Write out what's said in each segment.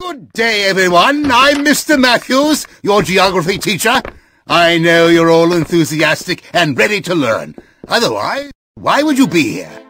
Good day, everyone. I'm Mr. Matthews, your geography teacher. I know you're all enthusiastic and ready to learn. Otherwise, why would you be here?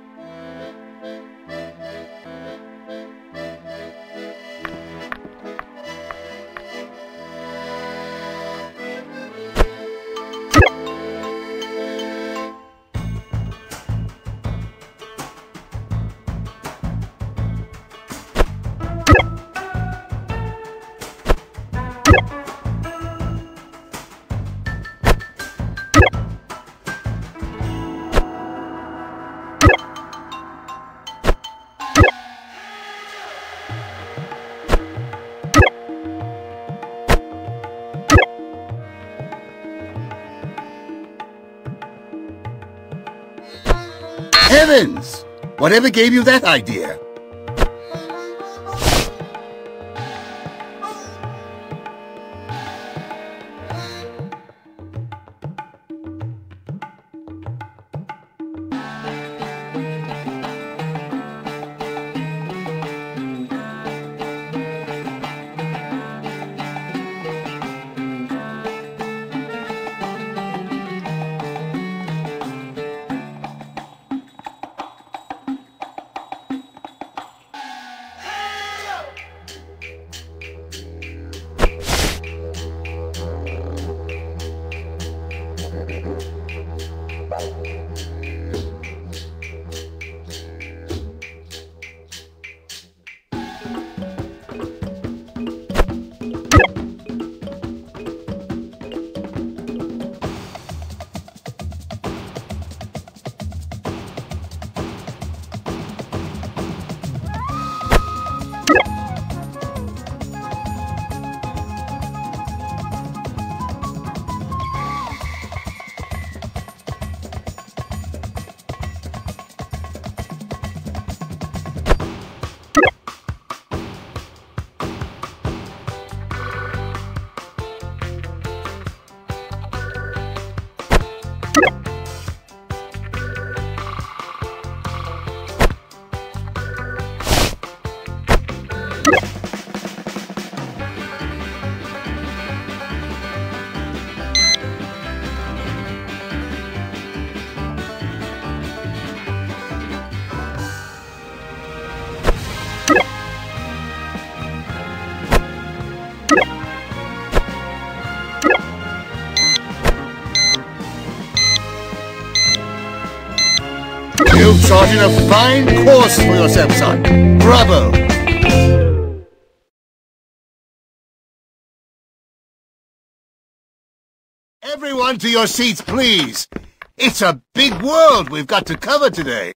Heavens! Whatever gave you that idea? You've a fine course for yourself, son. Bravo! Everyone to your seats, please. It's a big world we've got to cover today.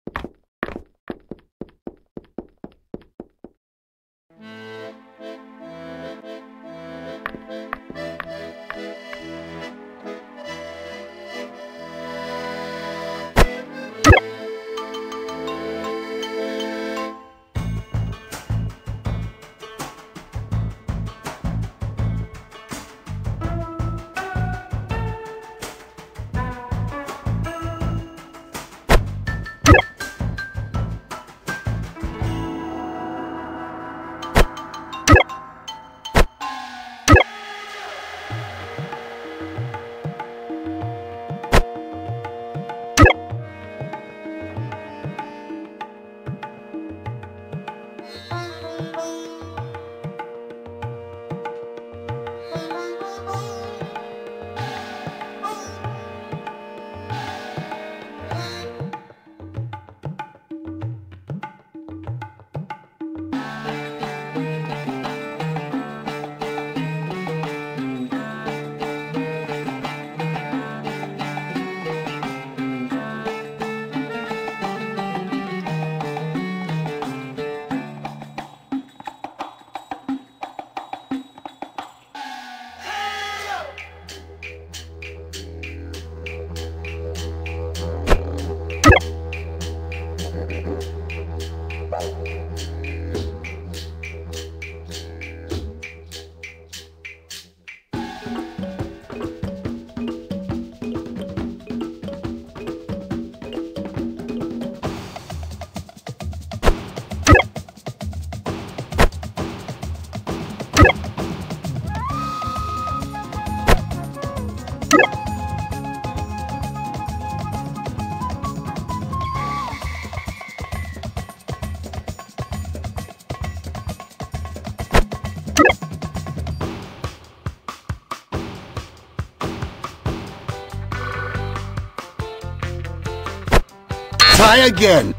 Try again.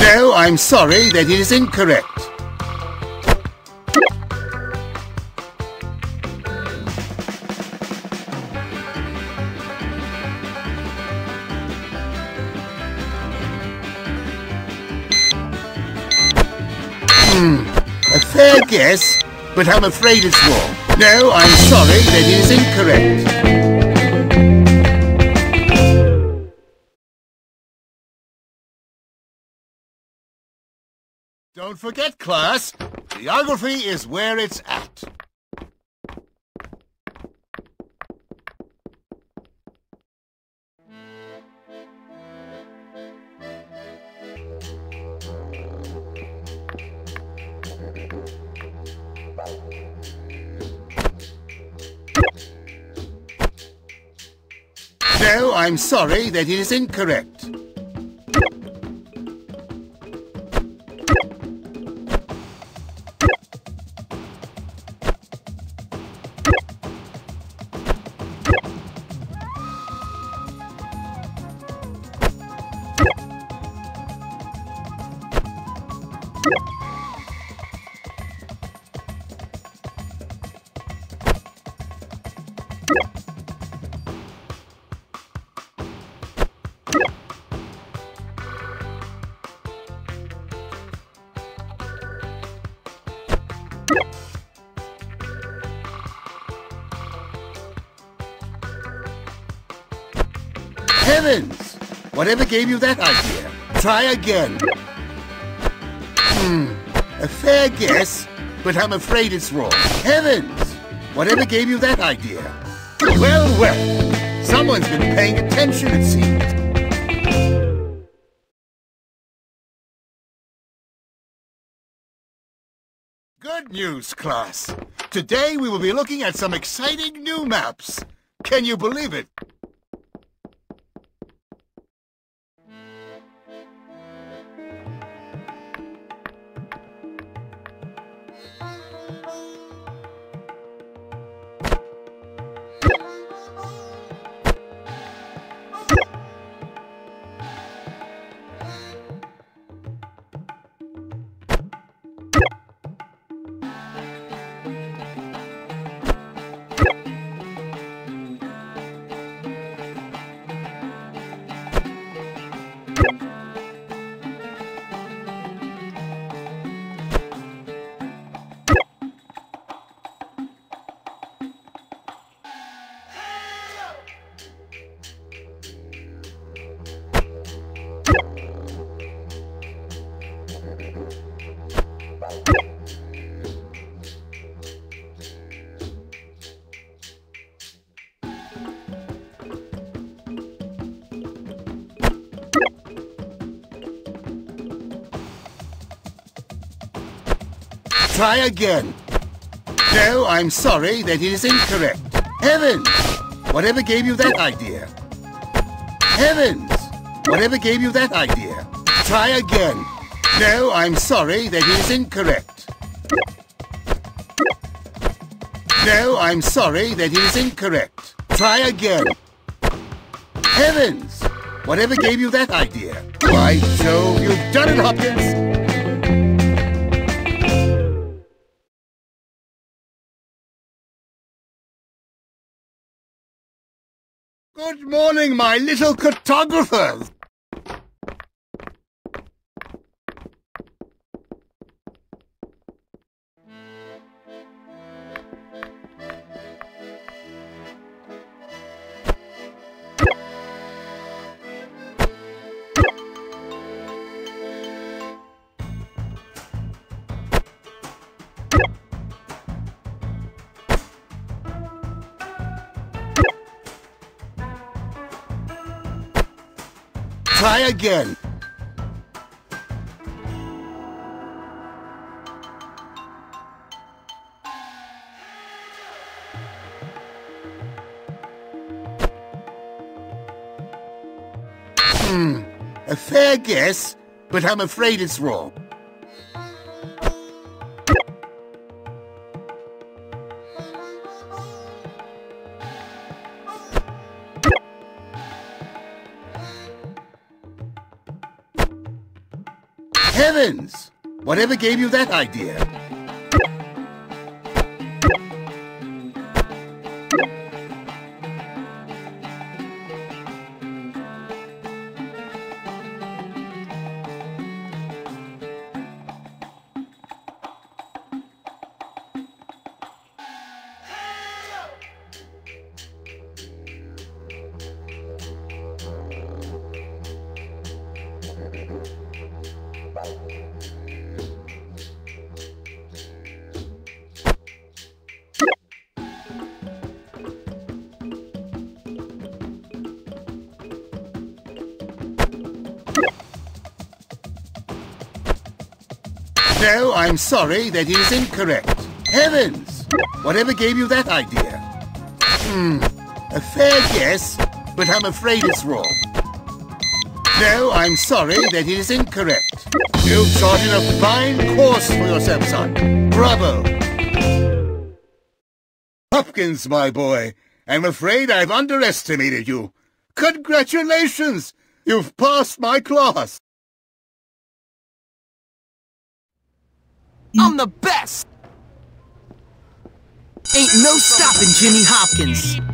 No, I'm sorry, that is incorrect. Fair guess, but I'm afraid it's wrong. No, I'm sorry, that is incorrect. Don't forget, class, geography is where it's at. I'm sorry, that it is incorrect. Heavens! Whatever gave you that idea? Try again. Hmm, a fair guess, but I'm afraid it's wrong. Heavens! Whatever gave you that idea? Well, well, someone's been paying attention, it seems. Good news, class. Today we will be looking at some exciting new maps. Can you believe it? Try again. No, I'm sorry, that is incorrect. Heavens! Whatever gave you that idea? Heavens! Whatever gave you that idea? Try again. No, I'm sorry, that is incorrect. No, I'm sorry, that is incorrect. Try again. Heavens! Whatever gave you that idea? By Jove, you've done it, Hopkins! Good morning, my little cartographers! again. Hmm, a fair guess, but I'm afraid it's wrong. Heavens! Whatever gave you that idea? No, I'm sorry, that is incorrect. Heavens! Whatever gave you that idea? Hmm, a fair guess, but I'm afraid it's wrong. No, I'm sorry, that is incorrect. You've charted a fine course for yourself, son. Bravo! Hopkins, my boy, I'm afraid I've underestimated you. Congratulations! You've passed my class. I'm the best! Ain't no stopping Jimmy Hopkins.